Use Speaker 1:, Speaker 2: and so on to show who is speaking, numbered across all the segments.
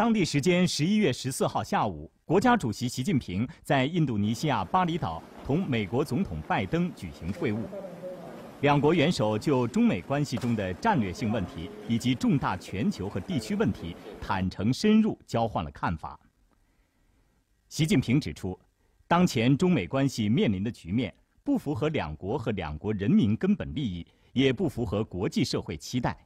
Speaker 1: 当地时间十一月十四号下午，国家主席习近平在印度尼西亚巴厘岛同美国总统拜登举行会晤，两国元首就中美关系中的战略性问题以及重大全球和地区问题坦诚深入交换了看法。习近平指出，当前中美关系面临的局面不符合两国和两国人民根本利益，也不符合国际社会期待。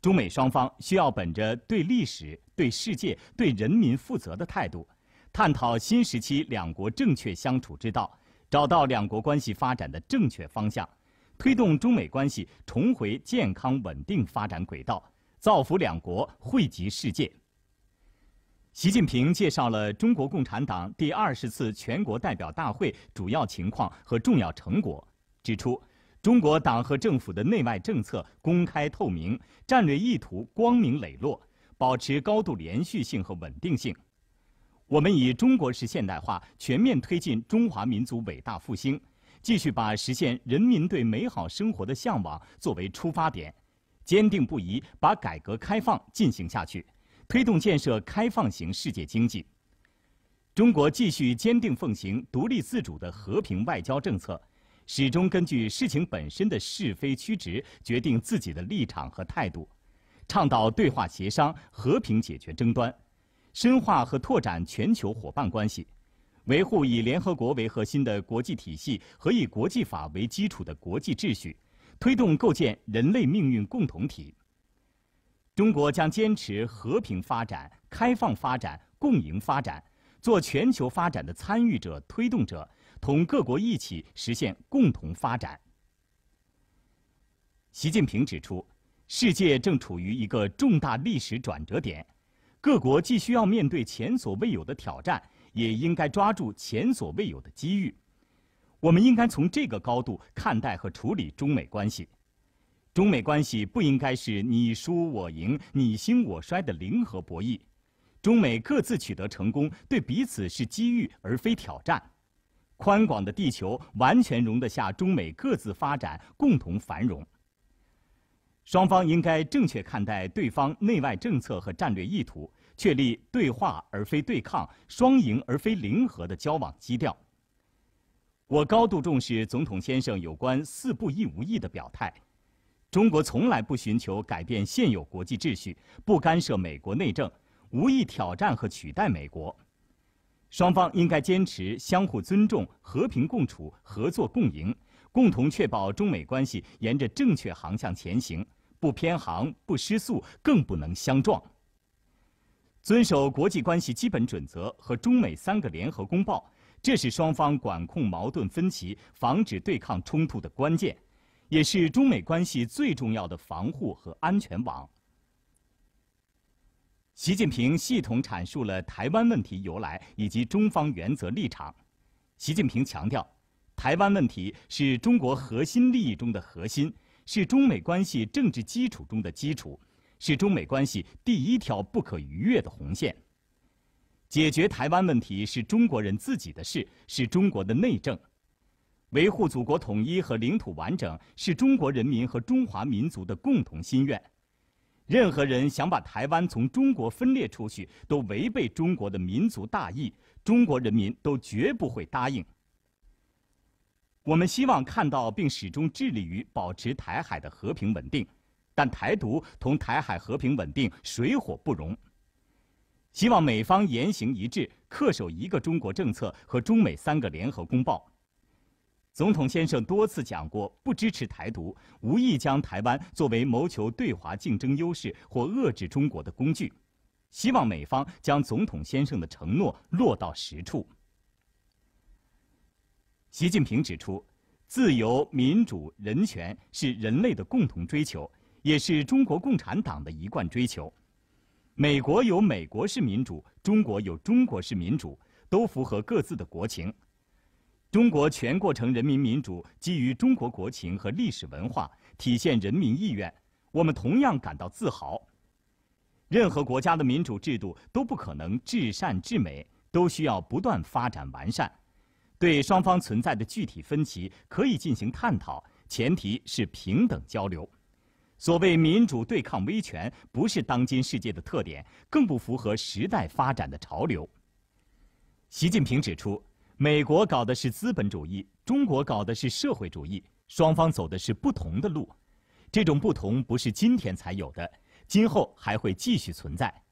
Speaker 1: 中美双方需要本着对历史、对世界、对人民负责的态度，探讨新时期两国正确相处之道，找到两国关系发展的正确方向，推动中美关系重回健康稳定发展轨道，造福两国，惠及世界。习近平介绍了中国共产党第二十次全国代表大会主要情况和重要成果，指出。中国党和政府的内外政策公开透明，战略意图光明磊落，保持高度连续性和稳定性。我们以中国式现代化全面推进中华民族伟大复兴，继续把实现人民对美好生活的向往作为出发点，坚定不移把改革开放进行下去，推动建设开放型世界经济。中国继续坚定奉行独立自主的和平外交政策。始终根据事情本身的是非曲直决定自己的立场和态度，倡导对话协商、和平解决争端，深化和拓展全球伙伴关系，维护以联合国为核心的国际体系和以国际法为基础的国际秩序，推动构建人类命运共同体。中国将坚持和平发展、开放发展、共赢发展，做全球发展的参与者、推动者。同各国一起实现共同发展。习近平指出，世界正处于一个重大历史转折点，各国既需要面对前所未有的挑战，也应该抓住前所未有的机遇。我们应该从这个高度看待和处理中美关系。中美关系不应该是你输我赢、你兴我衰的零和博弈。中美各自取得成功，对彼此是机遇而非挑战。宽广的地球完全容得下中美各自发展、共同繁荣。双方应该正确看待对方内外政策和战略意图，确立对话而非对抗、双赢而非零和的交往基调。我高度重视总统先生有关“四不一无意”的表态。中国从来不寻求改变现有国际秩序，不干涉美国内政，无意挑战和取代美国。双方应该坚持相互尊重、和平共处、合作共赢，共同确保中美关系沿着正确航向前行，不偏航、不失速，更不能相撞。遵守国际关系基本准则和中美三个联合公报，这是双方管控矛盾分歧、防止对抗冲突的关键，也是中美关系最重要的防护和安全网。习近平系统阐述了台湾问题由来以及中方原则立场。习近平强调，台湾问题是中国核心利益中的核心，是中美关系政治基础中的基础，是中美关系第一条不可逾越的红线。解决台湾问题是中国人自己的事，是中国的内政；维护祖国统一和领土完整是中国人民和中华民族的共同心愿。任何人想把台湾从中国分裂出去，都违背中国的民族大义，中国人民都绝不会答应。我们希望看到并始终致力于保持台海的和平稳定，但台独同台海和平稳定水火不容。希望美方言行一致，恪守一个中国政策和中美三个联合公报。总统先生多次讲过，不支持台独，无意将台湾作为谋求对华竞争优势或遏制中国的工具。希望美方将总统先生的承诺落到实处。习近平指出，自由、民主、人权是人类的共同追求，也是中国共产党的一贯追求。美国有美国式民主，中国有中国式民主，都符合各自的国情。中国全过程人民民主基于中国国情和历史文化，体现人民意愿，我们同样感到自豪。任何国家的民主制度都不可能至善至美，都需要不断发展完善。对双方存在的具体分歧可以进行探讨，前提是平等交流。所谓民主对抗威权，不是当今世界的特点，更不符合时代发展的潮流。习近平指出，美国搞的是资本主义，中国搞的是社会主义，双方走的是不同的路。这种不同不是今天才有的，今后还会继续存在。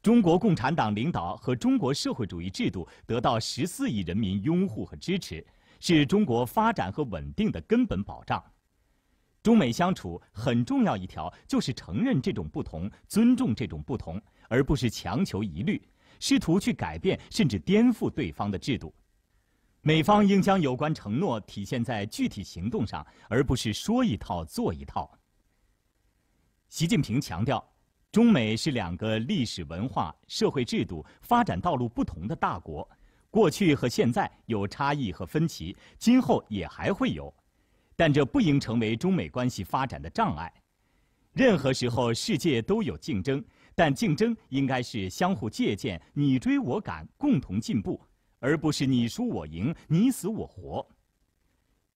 Speaker 1: 中国共产党领导和中国社会主义制度得到十四亿人民拥护和支持，是中国发展和稳定的根本保障。中美相处很重要一条就是承认这种不同，尊重这种不同，而不是强求一律，试图去改变甚至颠覆对方的制度。美方应将有关承诺体现在具体行动上，而不是说一套做一套。习近平强调，中美是两个历史文化、社会制度、发展道路不同的大国，过去和现在有差异和分歧，今后也还会有。但这不应成为中美关系发展的障碍。任何时候，世界都有竞争，但竞争应该是相互借鉴、你追我赶、共同进步，而不是你输我赢、你死我活。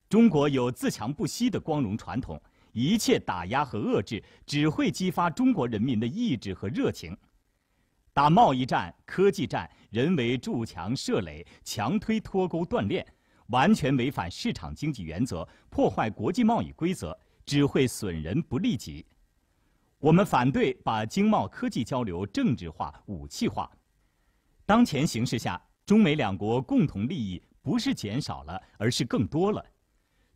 Speaker 1: 中国有自强不息的光荣传统，一切打压和遏制只会激发中国人民的意志和热情。打贸易战、科技战，人为筑墙设垒，强推脱钩断链。完全违反市场经济原则，破坏国际贸易规则，只会损人不利己。我们反对把经贸科技交流政治化、武器化。当前形势下，中美两国共同利益不是减少了，而是更多了。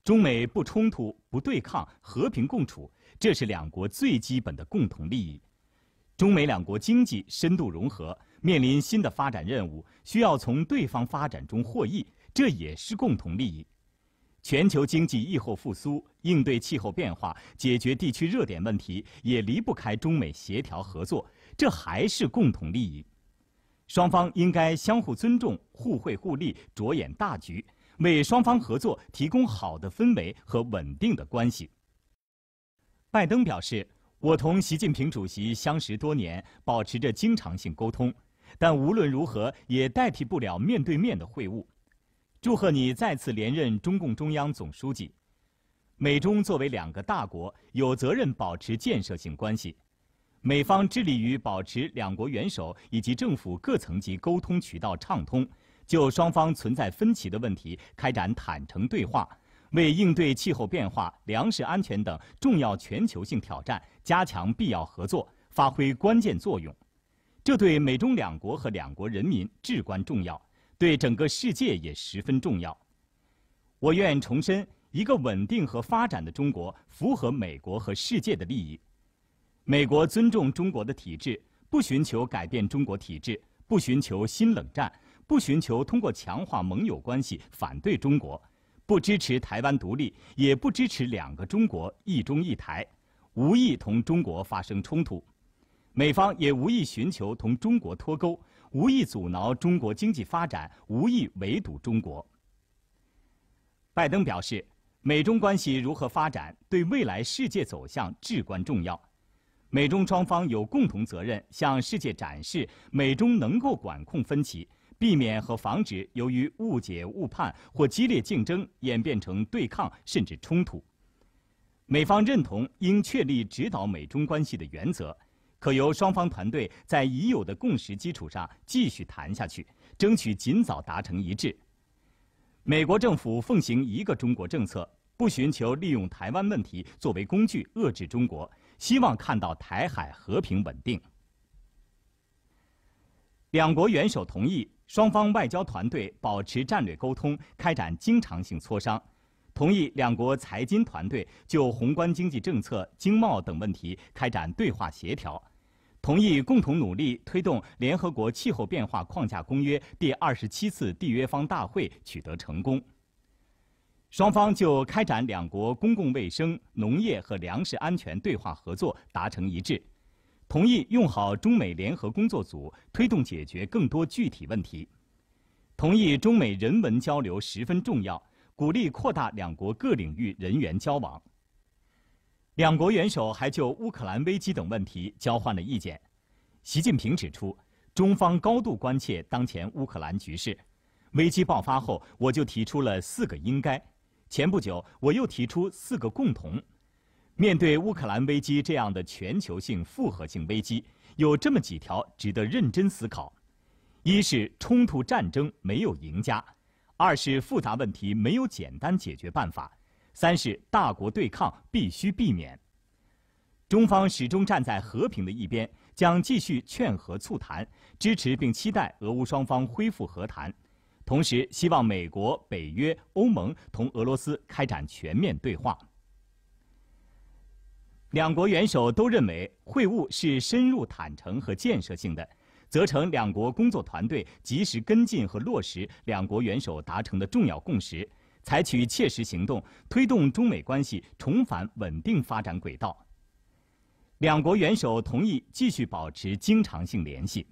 Speaker 1: 中美不冲突、不对抗、和平共处，这是两国最基本的共同利益。中美两国经济深度融合，面临新的发展任务，需要从对方发展中获益。这也是共同利益。全球经济疫后复苏、应对气候变化、解决地区热点问题，也离不开中美协调合作，这还是共同利益。双方应该相互尊重、互惠互利，着眼大局，为双方合作提供好的氛围和稳定的关系。拜登表示：“我同习近平主席相识多年，保持着经常性沟通，但无论如何也代替不了面对面的会晤。”祝贺你再次连任中共中央总书记。美中作为两个大国，有责任保持建设性关系。美方致力于保持两国元首以及政府各层级沟通渠道畅通，就双方存在分歧的问题开展坦诚对话，为应对气候变化、粮食安全等重要全球性挑战加强必要合作，发挥关键作用。这对美中两国和两国人民至关重要。对整个世界也十分重要。我愿重申，一个稳定和发展的中国符合美国和世界的利益。美国尊重中国的体制，不寻求改变中国体制，不寻求新冷战，不寻求通过强化盟友关系反对中国，不支持台湾独立，也不支持两个中国、一中一台，无意同中国发生冲突。美方也无意寻求同中国脱钩。无意阻挠中国经济发展，无意围堵中国。拜登表示，美中关系如何发展，对未来世界走向至关重要。美中双方有共同责任，向世界展示美中能够管控分歧，避免和防止由于误解、误判或激烈竞争演变成对抗甚至冲突。美方认同应确立指导美中关系的原则。可由双方团队在已有的共识基础上继续谈下去，争取尽早达成一致。美国政府奉行一个中国政策，不寻求利用台湾问题作为工具遏制中国，希望看到台海和平稳定。两国元首同意双方外交团队保持战略沟通，开展经常性磋商。同意两国财经团队就宏观经济政策、经贸等问题开展对话协调，同意共同努力推动联合国气候变化框架公约第二十七次缔约方大会取得成功。双方就开展两国公共卫生、农业和粮食安全对话合作达成一致，同意用好中美联合工作组，推动解决更多具体问题，同意中美人文交流十分重要。鼓励扩大两国各领域人员交往。两国元首还就乌克兰危机等问题交换了意见。习近平指出，中方高度关切当前乌克兰局势。危机爆发后，我就提出了四个应该。前不久，我又提出四个共同。面对乌克兰危机这样的全球性复合性危机，有这么几条值得认真思考：一是冲突战争没有赢家；二是复杂问题没有简单解决办法；三是大国对抗必须避免。中方始终站在和平的一边，将继续劝和促谈，支持并期待俄乌双方恢复和谈，同时希望美国、北约、欧盟同俄罗斯开展全面对话。两国元首都认为会晤是深入、坦诚和建设性的，责成两国工作团队及时跟进和落实两国元首达成的重要共识，采取切实行动，推动中美关系重返稳定发展轨道。两国元首同意继续保持经常性联系。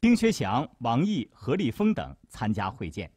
Speaker 1: 丁薛祥、王毅、何立峰等参加会见。